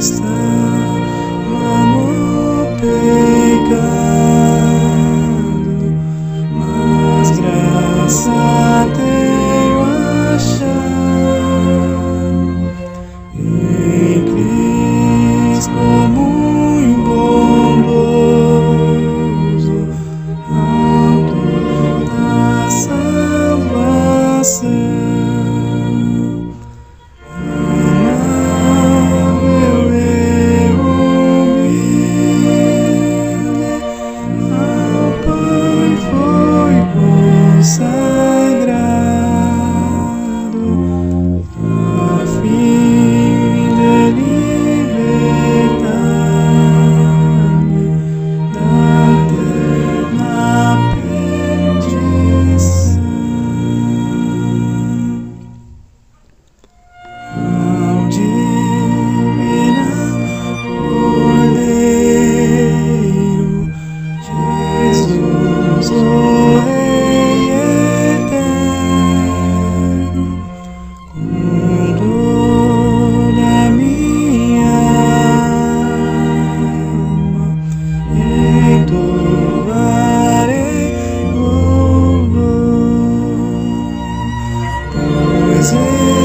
wasteland. is it?